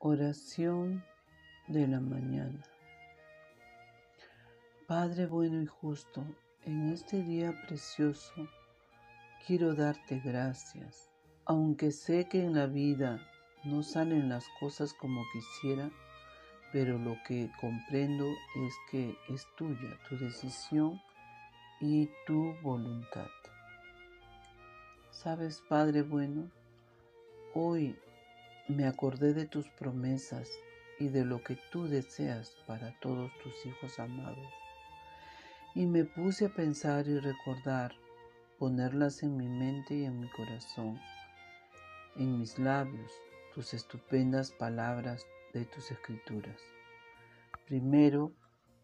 Oración de la mañana. Padre bueno y justo, en este día precioso quiero darte gracias. Aunque sé que en la vida no salen las cosas como quisiera, pero lo que comprendo es que es tuya tu decisión y tu voluntad. Sabes, Padre bueno, hoy me acordé de tus promesas y de lo que tú deseas para todos tus hijos amados. Y me puse a pensar y recordar, ponerlas en mi mente y en mi corazón, en mis labios, tus estupendas palabras de tus escrituras. Primero,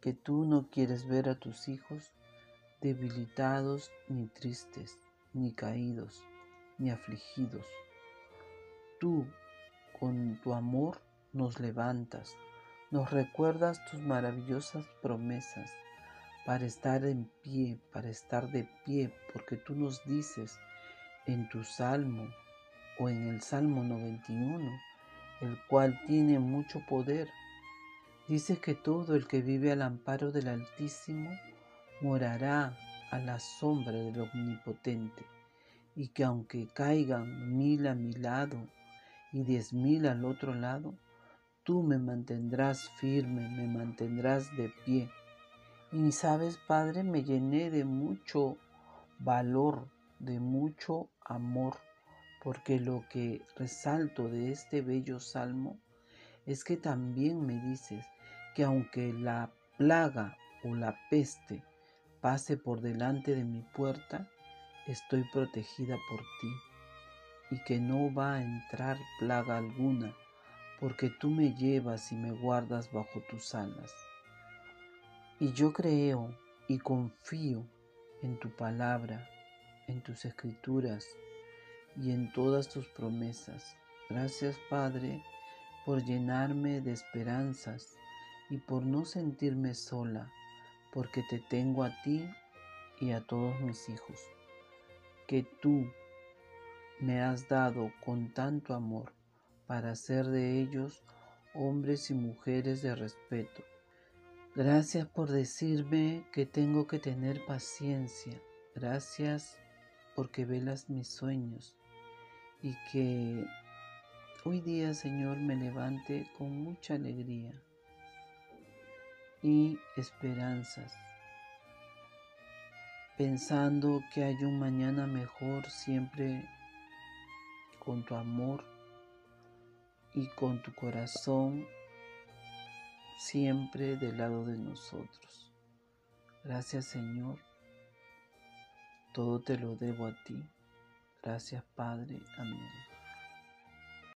que tú no quieres ver a tus hijos debilitados ni tristes, ni caídos, ni afligidos. Tú, con tu amor, nos levantas, nos recuerdas tus maravillosas promesas para estar en pie, para estar de pie, porque tú nos dices en tu salmo o en el Salmo 91, el cual tiene mucho poder. Dices que todo el que vive al amparo del Altísimo morará a la sombra del Omnipotente, y que aunque caigan mil a mi lado y diez mil al otro lado, tú me mantendrás firme, me mantendrás de pie. Y sabes, Padre, me llené de mucho valor, de mucho amor, porque lo que resalto de este bello salmo es que también me dices que aunque la plaga o la peste pase por delante de mi puerta, estoy protegida por ti y que no va a entrar plaga alguna, porque tú me llevas y me guardas bajo tus alas. Y yo creo y confío en tu palabra, en tus escrituras y en todas tus promesas. Gracias Padre por llenarme de esperanzas y por no sentirme sola porque te tengo a ti y a todos mis hijos, que tú me has dado con tanto amor para hacer de ellos hombres y mujeres de respeto. Gracias por decirme que tengo que tener paciencia. Gracias porque velas mis sueños y que hoy día, Señor, me levante con mucha alegría y esperanzas, pensando que hay un mañana mejor siempre con tu amor y con tu corazón siempre del lado de nosotros. Gracias Señor, todo te lo debo a ti. Gracias Padre, amén.